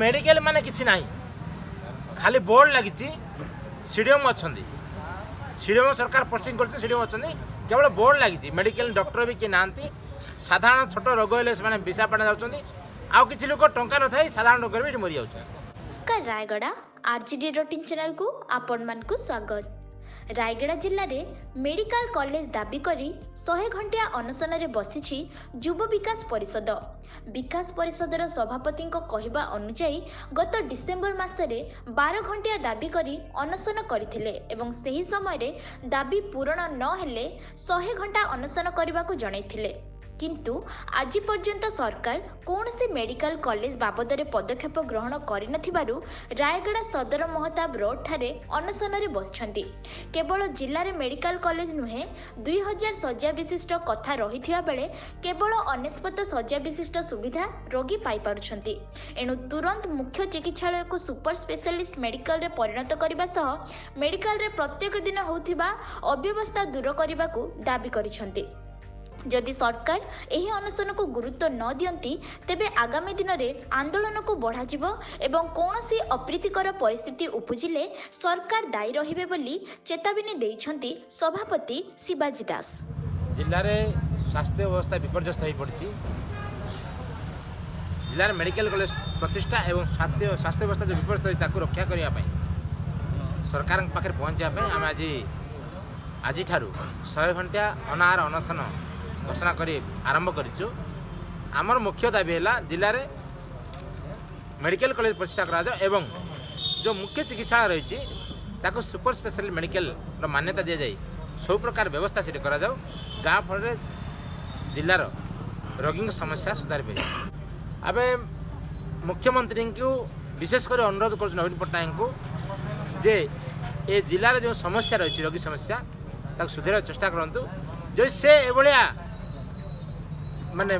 Medical ମାନେ କିଛି ନାହିଁ। ଖାଲି ବୋର୍ଡ଼ ଲାଗିଛି ସିଡିଏମ୍ ଅଛନ୍ତି। ସିଡିଏମ୍ ସରକାର ପୋଷ୍ଟିଂ କରୁଛନ୍ତି ସିଡିଏମ୍ ଅଛନ୍ତି। କେବଳ ବୋର୍ଡ଼ ଲାଗିଛି ମେଡ଼ିକାଲ ଡକ୍ଟର ବି କିଏ ନାହାନ୍ତି। ସାଧାରଣ ଛୋଟ ରୋଗ ହେଲେ ସେମାନେ ବିଶାଖାପାଟଣା ଯାଉଛନ୍ତି। ଆଉ କିଛି ଲୋକ ଟଙ୍କା ନଥାଇ ସାଧାରଣ ରୋଗରେ ବି ମରିଯାଉଛନ୍ତି। ନମସ୍କାର ରାୟଗଡ଼ା ଆର୍ଜିଡି ଡଟିନ୍ ଚ୍ୟାନେଲକୁ ଆପଣମାନଙ୍କୁ ସ୍ୱାଗତ। ରାୟଗଡ଼ା ଜିଲ୍ଲାରେ ମେଡିକାଲ କଲେଜ ଦାବି କରି ଶହେ ଘଣ୍ଟିଆ ଅନଶନରେ ବସିଛି ଯୁବ ବିକାଶ ପରିଷଦ। ବିକାଶ ପରିଷଦର ସଭାପତିଙ୍କ କହିବା ଅନୁଯାୟୀ ଗତ ଡିସେମ୍ବର ମାସରେ ବାର ଘଣ୍ଟିଆ ଦାବି କରି ଅନଶନ କରିଥିଲେ ଏବଂ ସେହି ସମୟରେ ଦାବି ପୂରଣ ନ ହେଲେ ଶହେ ଘଣ୍ଟା ଅନଶନ କରିବାକୁ ଜଣାଇଥିଲେ। କିନ୍ତୁ ଆଜି ପର୍ଯ୍ୟନ୍ତ ସରକାର କୌଣସି ମେଡିକାଲ କଲେଜ ବାବଦରେ ପଦକ୍ଷେପ ଗ୍ରହଣ କରିନଥିବାରୁ ରାୟଗଡ଼ା ସଦର ମହତାବ ରୋଡଠାରେ ଅନଶନରେ ବସିଛନ୍ତି। କେବଳ ଜିଲ୍ଲାରେ ମେଡିକାଲ କଲେଜ ନୁହେଁ ଦୁଇ ହଜାର ଶଯ୍ୟା ବିଶିଷ୍ଟ କଥା ରହିଥିବା ବେଳେ କେବଳ ଅନେଶ୍ୱତ ଶଯ୍ୟା ବିଶିଷ୍ଟ ସୁବିଧା ରୋଗୀ ପାଇପାରୁଛନ୍ତି। ଏଣୁ ତୁରନ୍ତ ମୁଖ୍ୟ ଚିକିତ୍ସାଳୟକୁ ସୁପର ସ୍ପେଶାଲିଷ୍ଟ ମେଡିକାଲରେ ପରିଣତ କରିବା ସହ ମେଡିକାଲରେ ପ୍ରତ୍ୟେକ ଦିନ ହେଉଥିବା ଅବ୍ୟବସ୍ଥା ଦୂର କରିବାକୁ ଦାବି କରିଛନ୍ତି। ଯଦି ସରକାର ଏହି ଅନଶନକୁ ଗୁରୁତ୍ୱ ନ ଦିଅନ୍ତି ତେବେ ଆଗାମୀ ଦିନରେ ଆନ୍ଦୋଳନକୁ ବଢ଼ାଯିବ ଏବଂ କୌଣସି ଅପ୍ରୀତିକର ପରିସ୍ଥିତି ଉପୁଜିଲେ ସରକାର ଦାୟୀ ରହିବେ ବୋଲି ଚେତାବନୀ ଦେଇଛନ୍ତି ସଭାପତି ଶିବାଜୀ ଦାସ। ଜିଲ୍ଲାରେ ସ୍ୱାସ୍ଥ୍ୟ ବ୍ୟବସ୍ଥା ବିପର୍ଯ୍ୟସ୍ତ ହୋଇପଡ଼ିଛି। ଜିଲ୍ଲାରେ ମେଡ଼ିକାଲ କଲେଜ ପ୍ରତିଷ୍ଠା ଏବଂ ସ୍ୱାସ୍ଥ୍ୟ ସ୍ୱାସ୍ଥ୍ୟ ବ୍ୟବସ୍ଥା ଯେଉଁ ବିପର୍ଯ୍ୟସ୍ତ ହୋଇଛି ତାକୁ ରକ୍ଷା କରିବା ପାଇଁ ସରକାରଙ୍କ ପାଖରେ ପହଞ୍ଚିବା ପାଇଁ ଆମେ ଆଜି ଆଜିଠାରୁ ଶହେ ଘଣ୍ଟିଆ ଅନାହାର ଅନଶନ ଘୋଷଣା କରି ଆରମ୍ଭ କରିଛୁ। ଆମର ମୁଖ୍ୟ ଦାବି ହେଲା ଜିଲ୍ଲାରେ ମେଡ଼ିକାଲ କଲେଜ ପ୍ରତିଷ୍ଠା କରାଯାଉ ଏବଂ ଯେଉଁ ମୁଖ୍ୟ ଚିକିତ୍ସାଳୟ ରହିଛି ତାକୁ ସୁପର ସ୍ପେଶାଲ ମେଡ଼ିକାଲର ମାନ୍ୟତା ଦିଆଯାଇ ସବୁ ପ୍ରକାର ବ୍ୟବସ୍ଥା ସେଠି କରାଯାଉ ଯାହାଫଳରେ ଜିଲ୍ଲାର ରୋଗୀଙ୍କ ସମସ୍ୟା ସୁଧାରି ପାରିବ ଆମେ ମୁଖ୍ୟମନ୍ତ୍ରୀଙ୍କୁ ବିଶେଷ କରି ଅନୁରୋଧ କରୁଛୁ ନବୀନ ପଟ୍ଟନାୟକଙ୍କୁ ଯେ ଏ ଜିଲ୍ଲାରେ ଯେଉଁ ସମସ୍ୟା ରହିଛି ରୋଗୀ ସମସ୍ୟା ତାକୁ ସୁଧାରିବାକୁ ଚେଷ୍ଟା କରନ୍ତୁ। ଯଦି ସେ ଏଭଳିଆ ମାନେ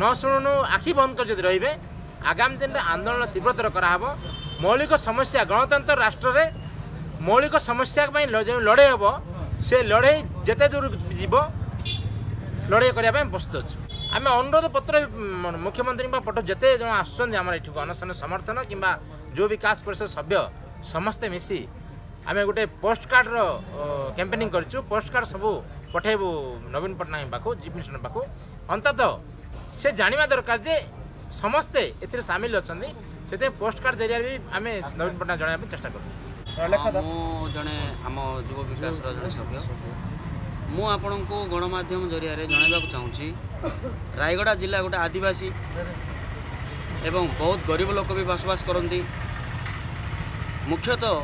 ନ ଶୁଣୁନୁ ଆଖି ବନ୍ଦ କରି ଯଦି ରହିବେ ଆଗାମୀ ଦିନରେ ଆନ୍ଦୋଳନ ତୀବ୍ରତର କରାହେବ। ମୌଳିକ ସମସ୍ୟା ଗଣତନ୍ତ୍ର ରାଷ୍ଟ୍ରରେ ମୌଳିକ ସମସ୍ୟା ପାଇଁ ଯେଉଁ ଲଢ଼େଇ ହେବ ସେ ଲଢ଼େଇ ଯେତେ ଦୂର ଯିବ ଲଢ଼େଇ କରିବା ପାଇଁ ପ୍ରସ୍ତୁତ ଅଛୁ। ଆମେ ଅନୁରୋଧ ପତ୍ର ମୁଖ୍ୟମନ୍ତ୍ରୀଙ୍କ ପଟ ଯେତେ ଜଣ ଆସୁଛନ୍ତି ଆମର ଏଠିକୁ ଅନଶନ ସମର୍ଥନ କିମ୍ବା ଯେଉଁ ବିକାଶ ପରିଷଦ ସଭ୍ୟ ସମସ୍ତେ ମିଶି ଆମେ ଗୋଟେ ପୋଷ୍ଟ କାର୍ଡ଼ର କ୍ୟାମ୍ପେନିଂ କରିଛୁ। ପୋଷ୍ଟ କାର୍ଡ଼ ସବୁ ପଠାଇବୁ ନବୀନ ପଟ୍ଟନାୟକ ପାଖକୁ ଚିଫ୍ ମିନିଷ୍ଟର ପାଖକୁ ଅନ୍ତତଃ ସେ ଜାଣିବା ଦରକାର ଯେ ସମସ୍ତେ ଏଥିରେ ସାମିଲ ଅଛନ୍ତି ସେଥିପାଇଁ ପୋଷ୍ଟ କାର୍ଡ଼ ଜରିଆରେ ବି ଆମେ ନବୀନ ପଟ୍ଟନାୟକ ଜଣାଇବା ପାଇଁ ଚେଷ୍ଟା କରୁଛୁ ମୁଁ ଜଣେ ଆମ ଯୁବ ବିକାଶର ଜଣେ ସଭ୍ୟ। ମୁଁ ଆପଣଙ୍କୁ ଗଣମାଧ୍ୟମ ଜରିଆରେ ଜଣାଇବାକୁ ଚାହୁଁଛି ରାୟଗଡ଼ା ଜିଲ୍ଲା ଗୋଟେ ଆଦିବାସୀ ଏବଂ ବହୁତ ଗରିବ ଲୋକ ବି ବସବାସ କରନ୍ତି। ମୁଖ୍ୟତଃ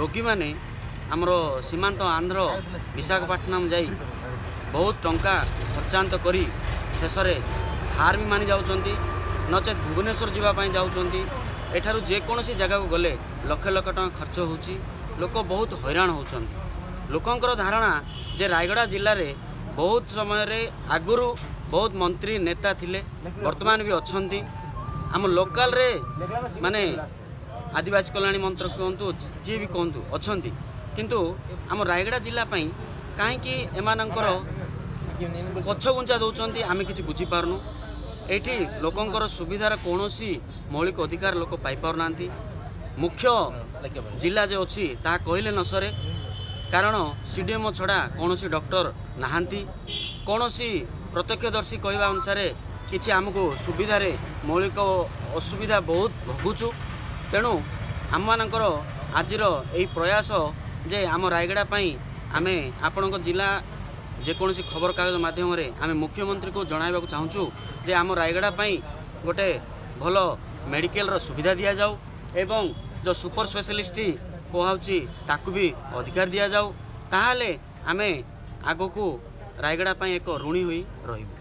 ରୋଗୀମାନେ ଆମର ସୀମାନ୍ତ ଆନ୍ଧ୍ର ବିଶାଖାପାଟନମ ଯାଇ ବହୁତ ଟଙ୍କା ଖର୍ଚ୍ଚାନ୍ତ କରି ଶେଷରେ ହାର ବି ମାନି ଯାଉଛନ୍ତି। ନଚେତ୍ ଭୁବନେଶ୍ୱର ଯିବା ପାଇଁ ଯାଉଛନ୍ତି। ଏଠାରୁ ଯେକୌଣସି ଜାଗାକୁ ଗଲେ ଲକ୍ଷ ଲକ୍ଷ ଟଙ୍କା ଖର୍ଚ୍ଚ ହେଉଛି। ଲୋକ ବହୁତ ହଇରାଣ ହେଉଛନ୍ତି। ଲୋକଙ୍କର ଧାରଣା ଯେ ରାୟଗଡ଼ା ଜିଲ୍ଲାରେ ବହୁତ ସମୟରେ ଆଗରୁ ବହୁତ ମନ୍ତ୍ରୀ ନେତା ଥିଲେ ବର୍ତ୍ତମାନ ବି ଅଛନ୍ତି। ଆମ ଲୋକାଲରେ ମାନେ ଆଦିବାସୀ କଲ୍ୟାଣୀ ମନ୍ତ୍ର କୁହନ୍ତୁ ଯିଏ ବି କୁହନ୍ତୁ ଅଛନ୍ତି। କିନ୍ତୁ ଆମ ରାୟଗଡ଼ା ଜିଲ୍ଲା ପାଇଁ କାହିଁକି ଏମାନଙ୍କର ପଛଘୁଞ୍ଚା ଦେଉଛନ୍ତି ଆମେ କିଛି ବୁଝିପାରୁନୁ। ଏଇଠି ଲୋକଙ୍କର ସୁବିଧାର କୌଣସି ମୌଳିକ ଅଧିକାର ଲୋକ ପାଇପାରୁନାହାନ୍ତି। ମୁଖ୍ୟ ଜିଲ୍ଲା ଯେ ଅଛି ତାହା କହିଲେ ନ ସରେ। କାରଣ ସି ଡି ଛଡ଼ା କୌଣସି ଡକ୍ଟର ନାହାନ୍ତି। କୌଣସି ପ୍ରତ୍ୟକ୍ଷଦର୍ଶୀ କହିବା ଅନୁସାରେ କିଛି ଆମକୁ ସୁବିଧାରେ ମୌଳିକ ଅସୁବିଧା ବହୁତ ଭୋଗୁଛୁ। ତେଣୁ ଆମମାନଙ୍କର ଆଜିର ଏହି ପ୍ରୟାସ ଯେ ଆମ ରାୟଗଡ଼ା ପାଇଁ ଆମେ ଆପଣଙ୍କ ଜିଲ୍ଲା ଯେକୌଣସି ଖବରକାଗଜ ମାଧ୍ୟମରେ ଆମେ ମୁଖ୍ୟମନ୍ତ୍ରୀକୁ ଜଣାଇବାକୁ ଚାହୁଁଛୁ ଯେ ଆମ ରାୟଗଡ଼ା ପାଇଁ ଗୋଟେ ଭଲ ମେଡ଼ିକାଲର ସୁବିଧା ଦିଆଯାଉ ଏବଂ ଯେଉଁ ସୁପର ସ୍ପେଶାଲିଷ୍ଟ କୁହାହେଉଛି ତାକୁ ବି ଅଧିକାର ଦିଆଯାଉ ତାହେଲେ ଆମେ ଆଗକୁ ରାୟଗଡ଼ା ପାଇଁ ଏକ ଋଣୀ ହୋଇ ରହିବୁ।